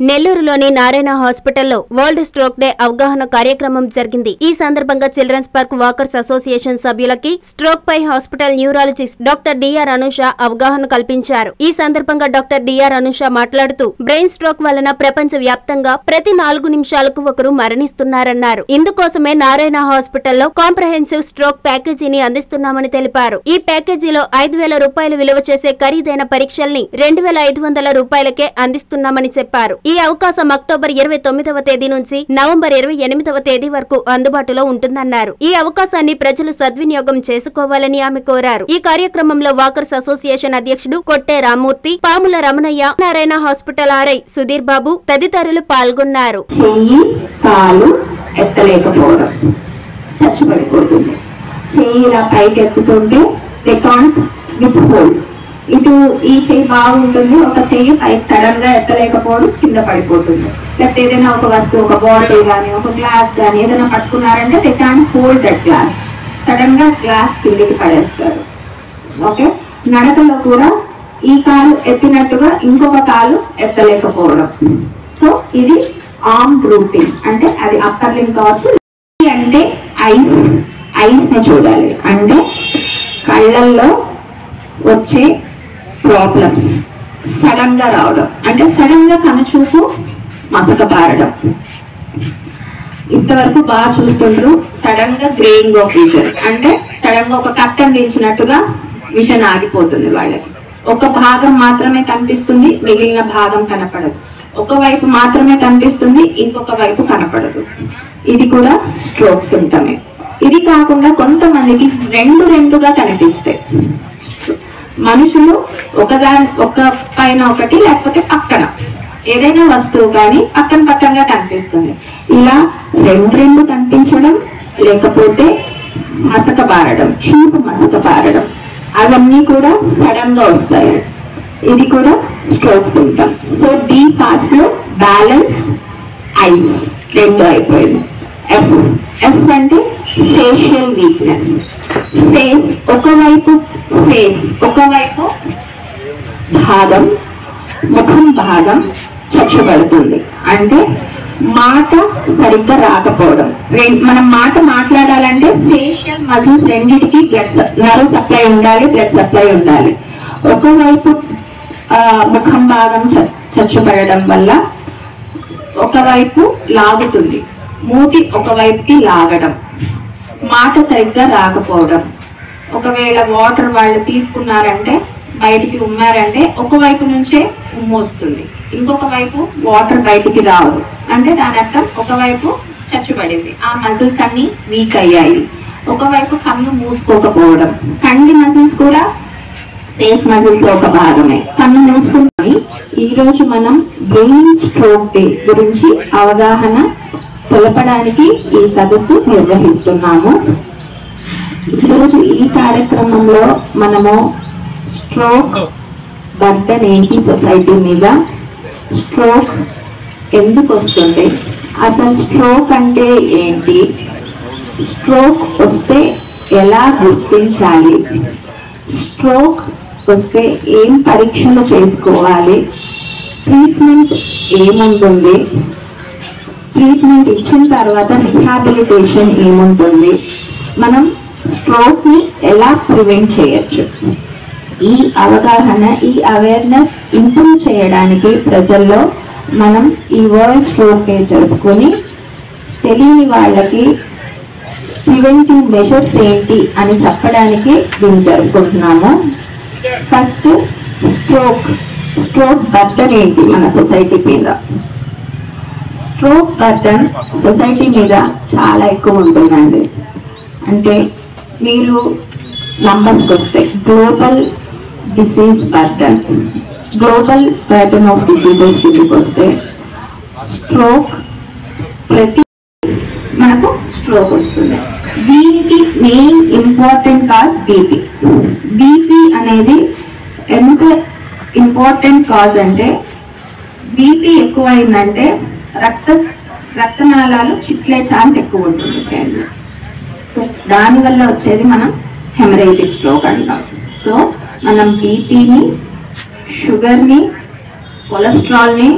నెల్లూరులోని నారాయణ హాస్పిటల్లో world stroke day అవగాహన కార్యక్రమం జరిగింది. ఈ సందర్భంగా చిల్డ్రన్స్ పార్క్ వాకర్స్ అసోసియేషన్ సభ్యులకి స్ట్రోక్ పై hospital neurologist doctor D R Anusha అవగాహన కల్పించారు. ఈ సందర్భంగా డాక్టర్ డిఆర్ అనుష మాట్లాడుతూ బ్రెయిన్ స్ట్రోక్ వలన ప్రపంచ వ్యాప్తంగా ప్రతి నాలుగు నిమిషాలకు ఒకరు మరణిస్తున్నారన్నారు. ఇందుకోసమే నారాయణ హాస్పిటల్లో కాంప్రహెన్సివ్ స్ట్రోక్ ప్యాకేజీని అందిస్తున్నామని తెలిపారు. ఈ ప్యాకేజీలో ఐదు వేల రూపాయలు విలువ చేసే ఖరీదైన పరీక్షల్ని రెండు వేల ఐదు వందల రూపాయలకే అందిస్తున్నామని చెప్పారు. ఈ అవకాశం అక్టోబర్ ఇరవై తొమ్మిదవ తేదీ నుంచి నవంబర్ ఇరవై ఎనిమిదవ తేదీ వరకు అందుబాటులో ఉంటుందన్నారు. ఈ అవకాశాన్ని ప్రజలు సద్వినియోగం చేసుకోవాలని ఆమె కోరారు. ఈ కార్యక్రమంలో వాకర్స్ అసోసియేషన్ అధ్యక్షుడు Kotte Ramurthy Pamula Ramanaiah Narayana hospital R I Sudheer Babu తదితరులు పాల్గొన్నారు. చచ్చిపడిపోతుంది ఇలా పైకి ఎత్తుతుంటే దే విత్ హోల్డ్ ఇటు ఈ చెయ్యి బాగుంటుంది ఒక చెయ్యి పైకి సడన్గా ఎత్తలేకపోవడం కింద పడిపోతుంది. లేకపోతే ఏదైనా ఒక వస్తువు ఒక బాటిల్ కానీ ఒక గ్లాస్ కానీ ఏదైనా పట్టుకున్నారంటే they can't hold that glass సడన్గా గ్లాస్ కిందికి పడేస్తారు. ఓకే నడకలో కూడా ఈ కాలు ఎత్తినట్టుగా ఇంకొక కాలు ఎత్తలేకపోవడం. సో ఇది ఆర్మ్ రూటింగ్ అంటే అది అప్పర్ లింగ్ కావచ్చు అంటే ఐస్ ఐస్ని చూడాలి. అంటే కళ్ళల్లో వచ్చే ప్రాబ్లమ్స్ సడన్గా రావడం. అంటే సడన్గా కనుచూపు మసక పారడం. ఇంతవరకు బాగా చూస్తుండ్రు. సడన్గా గ్రేయింగ్ ఆఫ్ విజన్ అంటే సడన్గా ఒక కట్టం తీసినట్టుగా విజన్ ఆగిపోతుంది వాళ్ళకి. ఒక భాగం మాత్రమే కనిపిస్తుంది మిగిలిన భాగం కనపడదు. ఒక వైపు మాత్రమే కనిపిస్తుంది ఇంకొక వైపు కనపడదు. ఇది కూడా స్ట్రోక్ సిమ్టమే ఇది కాకుండా కొంతమందికి రెండు రెండుగా కనిపిస్తాయి. మనుషులు ఒకదాని ఒక పైన ఒకటి లేకపోతే పక్కన. ఏదైనా వస్తువు కానీ పక్కన పక్కనగా కనిపిస్తుంది. ఇలా రెండు రెండు కనిపించడం లేకపోతే మసక పారడం చీపు మసక పారడం అవన్నీ కూడా సడన్గా వస్తాయి. ఇది కూడా స్ట్రోక్ సిమ్టమ్ సో డి పార్ట్స్లో బ్యాలెన్స్ ఐస్ రెండు అయిపోయింది. ఎఫ్. ఎఫ్ అంటే ఫేషియల్ వీక్నెస్ ఫేస్ ఒకవైపు ఫేస్ ఒకవైపు భాగం ముఖం భాగం చచ్చబడుతుంది. అంటే మాట సరిగ్గా రాకపోవడం. మనం మాట మాట్లాడాలంటే ఫేషియల్ మజిల్స్ రెండింటికి బ్లడ్ నర్వ్ సప్లై ఉండాలి బ్లడ్ సప్లై ఉండాలి. ఒకవైపు ముఖం భాగం చ- చచ్చుపడడం వల్ల ఒకవైపు లాగుతుంది. మూతి ఒకవైపుకి లాగడం. మాట సరిగ్గా రాకపోవడం. ఒకవేళ వాటర్ వాళ్ళు తీసుకున్నారంటే బయటికి ఉమ్మారంటే ఒకవైపు నుంచే ఉమ్మొస్తుంది. ఇంకొక వైపు వాటర్ బయటికి రావు అంటే దాని అర్థం ఒకవైపు చచ్చుబడింది. ఆ మజిల్స్ అన్ని వీక్ అయ్యాయి. ఒకవైపు కన్ను మూసుకోకపోవడం. కండి మజిల్స్ కూడా ఫేస్ మజిల్స్లో ఒక భాగమే. కన్ను మూసుకుని ఈ రోజు మనం బ్రెయిన్ స్ట్రోక్ డే గురించి అవగాహన తెలపడానికి ఈ సదస్సు నిర్వహిస్తున్నాము. ఈరోజు ఈ కార్యక్రమంలో మనము స్ట్రోక్ బర్డన్ ఏంటి సొసైటీ మీద స్ట్రోక్ ఎందుకు వస్తుంది అసలు స్ట్రోక్ అంటే ఏంటి స్ట్రోక్ వస్తే ఎలా గుర్తించాలి స్ట్రోక్ వస్తే ఏం పరీక్షలు చేసుకోవాలి ట్రీట్మెంట్ ఏముంటుంది ట్రీట్మెంట్ ఇచ్చిన తర్వాత రిహాబిలిటేషన్ ఏముంటుంది? మనం స్ట్రోక్ని ఎలా ప్రివెంట్ చేయొచ్చు? ఈ అవగాహన ఈ అవేర్నెస్ ఇంప్రూవ్ చేయడానికి ప్రజల్లో మనం ఈ వరల్డ్ స్ట్రోక్ డే జరుపుకొని తెలియని వాళ్ళకి ప్రివెంటివ్ మెషర్స్ ఏంటి అని చెప్పడానికి దీన్ని జరుపుకుంటున్నాము. ఫస్ట్ స్ట్రోక్ స్ట్రోక్ బర్డన్ ఏంటి మన సొసైటీ మీద? స్ట్రోక్ పర్టన్ సొసైటీ మీద చాలా ఎక్కువ ఉంటుందండి. అంటే మీరు నంబర్స్కి వస్తే global disease burden global burden of diseases కిందకి వస్తే స్ట్రోక్ ప్రతి మనకు స్ట్రోక్ వస్తుంది. దీనికి main important cause BP. BP అనేది ఎంత ఇంపార్టెంట్ కాజ్ అంటే బీపీ ఎక్కువైందంటే రక్త రక్తనాళాలు చిట్లే ఛాన్స్ ఎక్కువ ఉంటుంది సో దానివల్ల వచ్చేది మనం హెమరేజిక్ స్ట్రోక్ అంటాం. సో మనం బీపీని షుగర్ని కొలెస్ట్రాల్ని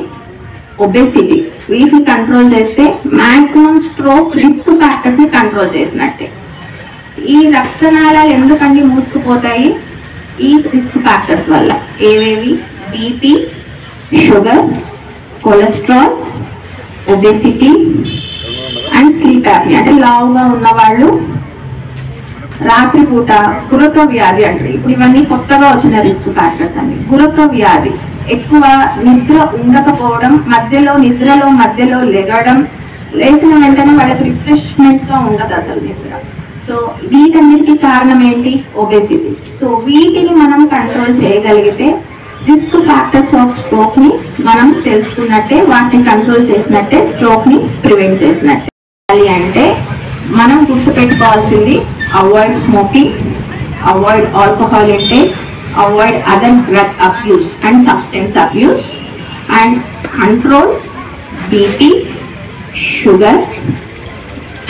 ఒబెసిటీ వీటిని కంట్రోల్ చేస్తే మాక్సిమం స్ట్రోక్ రిస్క్ ఫ్యాక్టర్స్ని కంట్రోల్ చేసినట్టే. ఈ రక్తనాళాలు ఎందుకండి మూసుకుపోతాయి? ఈ రిస్క్ ఫ్యాక్టర్స్ వల్ల. ఏవేవి BP sugar cholesterol obesity and sleep యాప్ని అంటే లావుగా ఉన్న వాళ్ళు రాత్రిపూట గురత్వ వ్యాధి అంటే ఇప్పుడు ఇవన్నీ కొత్తగా వచ్చిన రిస్క్ ఫ్యాక్టర్స్ అండి. గురత్వ వ్యాధి. ఎక్కువ నిద్ర ఉండకపోవడం మధ్యలో నిద్రలో మధ్యలో లెగడం లేచిన వెంటనే వాళ్ళకి రిఫ్రెష్మెంట్గా ఉండదు అసలు నిద్ర. సో వీటన్నిటికీ కారణం ఏంటి? ఒబేసిటీ సో వీటిని మనం కంట్రోల్ చేయగలిగితే రిస్క్ ఫ్యాక్టర్స్ ఆఫ్ స్ట్రోక్ని మనం తెలుసుకున్నట్టే వాటిని కంట్రోల్ చేసినట్టే స్ట్రోక్ని ప్రివెంట్ చేసినట్టే అంటే మనం గుర్తుపెట్టుకోవాల్సింది avoid smoking avoid alcohol intake avoid other drug abuse and substance abuse and control BP sugar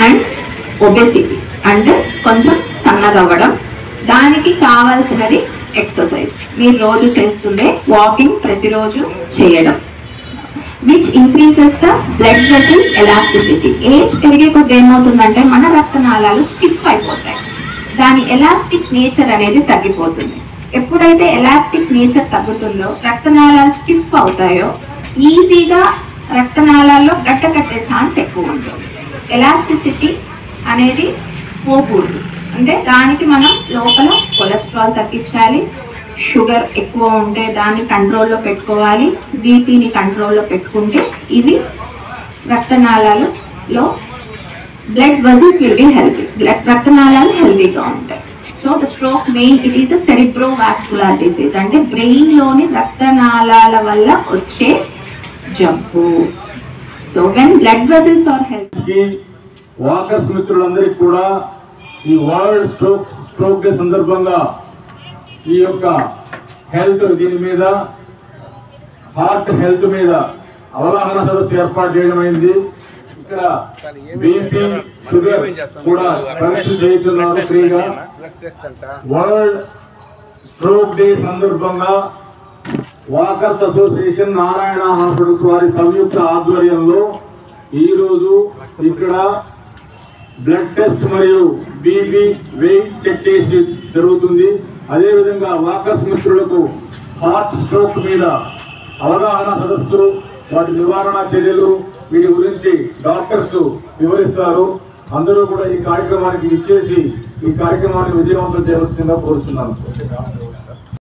and obesity అంటే కొంచెం సన్నగవ్వడం. దానికి కావాల్సినది ఎక్సర్సైజ్ మీరు రోజు చేస్తుండే వాకింగ్ ప్రతిరోజు చేయడం. Which increases the blood vessel elasticity age పెరిగే కొద్ది ఏమవుతుందంటే మన రక్తనాళాలు స్టిఫ్ అయిపోతాయి. దాని ఎలాస్టిక్ నేచర్ అనేది తగ్గిపోతుంది. ఎప్పుడైతే ఎలాస్టిక్ నేచర్ తగ్గుతుందో రక్తనాళాలు స్టిఫ్ అవుతాయో ఈజీగా రక్తనాళాల్లో గట్ట కట్టే ఛాన్స్ ఎక్కువ ఉంటుంది. ఎలాస్టిసిటీ అనేది పోకూడదు. అంటే దానికి మనం లోపల కొలెస్ట్రాల్ తగ్గించాలి. షుగర్ ఎక్కువ ఉంటే దాన్ని కంట్రోల్లో పెట్టుకోవాలి. బీపీని కంట్రోల్లో పెట్టుకుంటే ఇవి రక్తనాళాలలో blood vessels will be healthy. Blood రక్తనాళాలు హెల్తీగా ఉంటాయి. So the stroke main it is the cerebrovascular disease. అంటే బ్రెయిన్లోని రక్తనాళాల వల్ల వచ్చే జబ్బు. So when blood vessels are health walkers మిత్రులందరికీ కూడా ఈ వరల్డ్ స్ట్రోక్ స్ట్రోక్ డే సందర్భంగా ఈ యొక్క హెల్త్ దీని మీద హార్ట్ హెల్త్ మీద అవగాహన సదస్సు ఏర్పాటు చేయడం అయింది. ఇక్కడ బీపీ షుగర్ కూడా పరీక్ష చేస్తున్నారు ఫ్రీగా. వరల్డ్ స్ట్రోక్ డే సందర్భంగా వాకర్స్ అసోసియేషన్ నారాయణ హాస్పిటల్స్ వారి సంయుక్త ఆధ్వర్యంలో ఈరోజు ఇక్కడ బ్లడ్ టెస్ట్ మరియు బీపీ వెయిట్ చెక్ చేసి జరుగుతుంది. అదేవిధంగా వాకర్స్ మిత్రులకు హార్ట్ స్ట్రోక్ మీద అవగాహన సదస్సులు వాటి నివారణ చర్యలు వీటి గురించి డాక్టర్స్ వివరిస్తారు. అందరూ కూడా ఈ కార్యక్రమానికి ఇచ్చేసి ఈ కార్యక్రమాన్ని విజయవంతం చేయవలసిందిగా కోరుతున్నాను